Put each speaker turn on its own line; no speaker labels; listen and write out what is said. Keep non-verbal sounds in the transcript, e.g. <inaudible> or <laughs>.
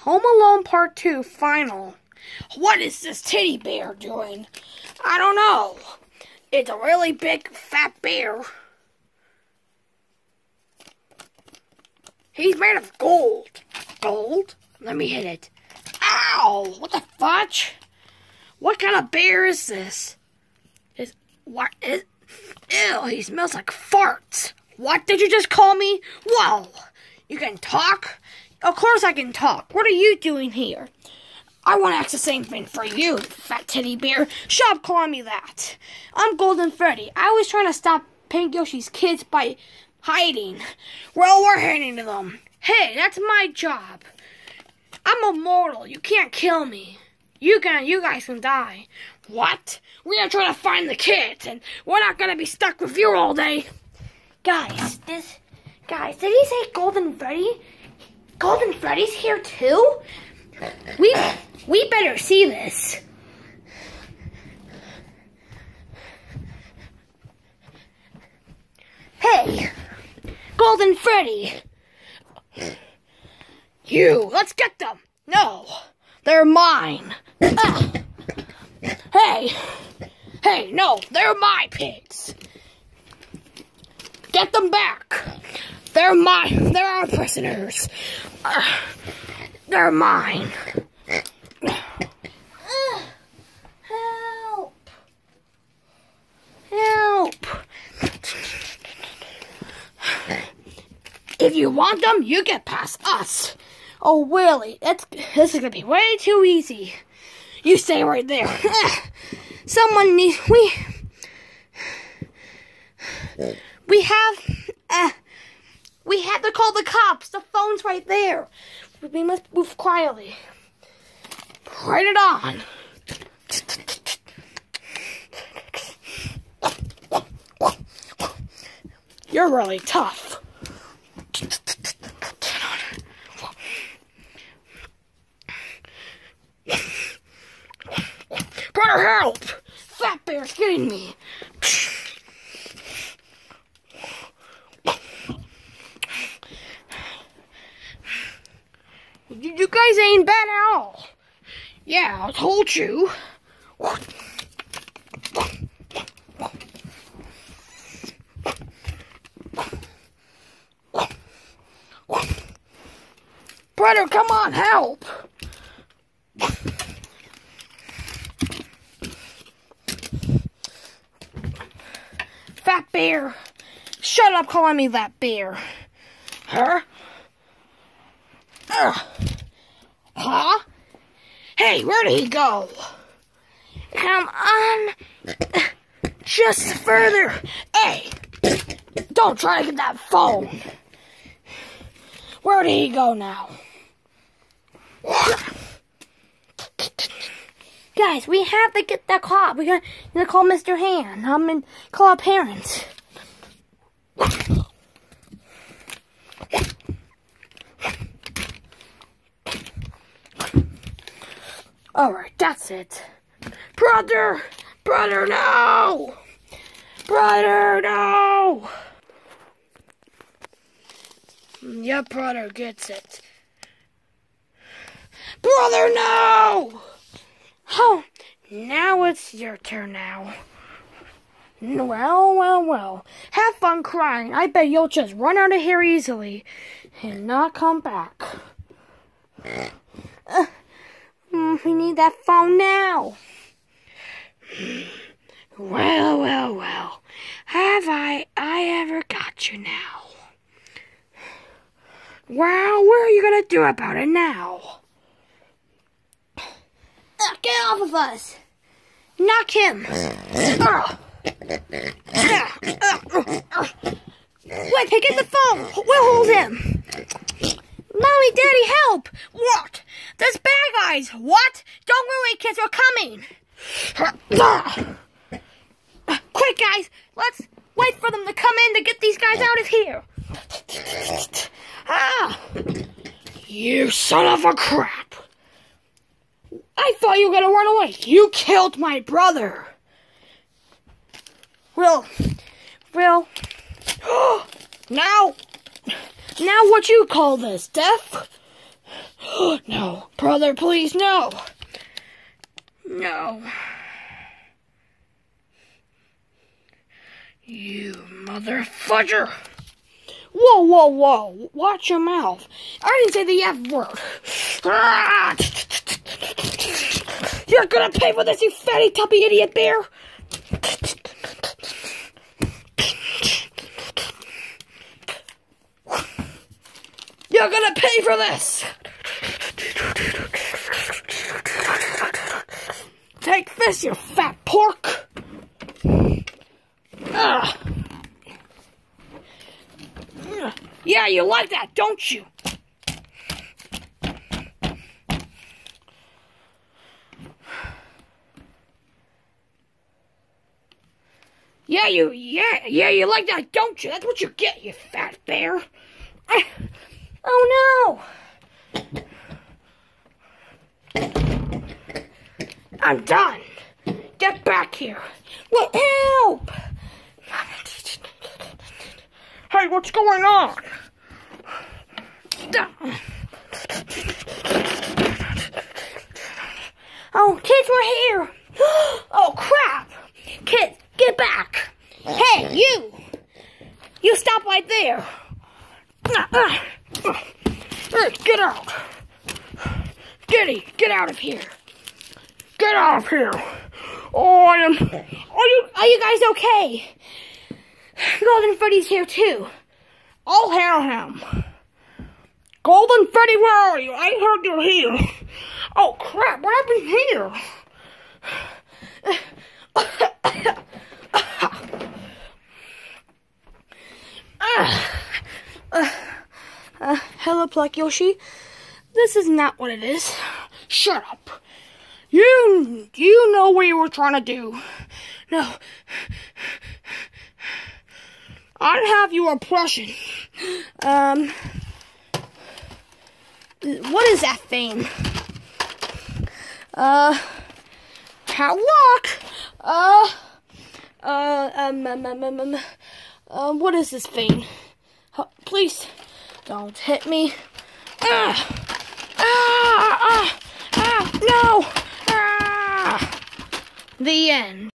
Home Alone Part 2 Final. What is this teddy bear doing? I don't know. It's a really big fat bear. He's made of gold. Gold? Let me hit it. Ow! What the fudge? What kind of bear is this? Is what is Ew, he smells like farts. What did you just call me? Whoa! You can talk? Of course I can talk. What are you doing here? I want to ask the same thing for you, fat teddy bear. Stop calling me that. I'm Golden Freddy. I was trying to stop Pink Yoshi's kids by hiding. Well, we're handing to them. Hey, that's my job. I'm immortal. You can't kill me. You can, you guys can die. What? We are trying to find the kids, and we're not gonna be stuck with you all day. Guys, this, guys, did he say Golden Freddy? Golden Freddy's here too? We, we better see this. Hey, Golden Freddy. You, let's get them. No, they're mine. Ah. Hey, hey, no, they're my pigs. Get them back. They're my, They're our prisoners. Uh, <sighs> they're mine. Uh, help. Help. If you want them, you get past us. Oh, Willie, that's this is gonna be way too easy. You stay right there. <sighs> Someone needs... we we have had to call the cops. The phone's right there. We must move quietly. Write it on. You're really tough. Brother, help! Fat Bear's getting me. You guys ain't bad at all. Yeah, I told you. Brother, come on, help! Fat bear! Shut up calling me that bear! Huh? Ugh. Huh? Hey, where did he go? Come on. Just further. Hey, don't try to get that phone. Where did he go now? Guys, we have to get that cop. We got to call Mr. Han. I'm gonna call our parents. Alright, that's it. Brother! Brother, no! Brother, no! Your brother gets it. Brother, no! Oh, now it's your turn now. Well, well, well. Have fun crying. I bet you'll just run out of here easily and not come back. We need that phone now. Well, well, well. Have I, I ever got you now? Well, what are you gonna do about it now? Uh, get off of us! Knock him! Uh. Wait, pick up the phone! We'll hold him! Mommy, Daddy, help! What? There's bad guys! What? Don't worry, kids, we're coming! Quick, guys! Let's wait for them to come in to get these guys out of here! Ah! You son of a crap! I thought you were gonna run away! You killed my brother! Well, well, <gasps> now now what you call this, death? <gasps> no, brother, please, no. No. You mother fudger. Whoa, whoa, whoa. Watch your mouth. I didn't say the F word. <laughs> You're gonna pay for this, you fatty, tubby idiot bear. <laughs> You're gonna pay for this. Take this, you fat pork. Ugh. Yeah, you like that, don't you? Yeah, you, yeah, yeah, you like that, don't you? That's what you get, you fat bear. Oh no! I'm done. Get back here. Well, help! Hey, what's going on? Stop. Oh, kids, we're here. <gasps> Oh, crap. Kids, get back. Hey, you. You stop right there. Uh, uh. Get out. Giddy, get out of here. Get out of here. Oh, I am. Are you, are you guys okay? Golden Freddy's here too. I'll hear him. Golden Freddy, where are you? I heard you're here. Oh crap, what happened here? <coughs> uh, uh, hello, Pluck Yoshi. This is not what it is. Shut up. You, you know what you were trying to do. No. I'd have your oppression. Um, what is that thing? Uh, how luck? Uh, uh, um, um, um, um, um, um, what is this thing? Uh, please, don't hit me. Ah, ah, no, ah. The end.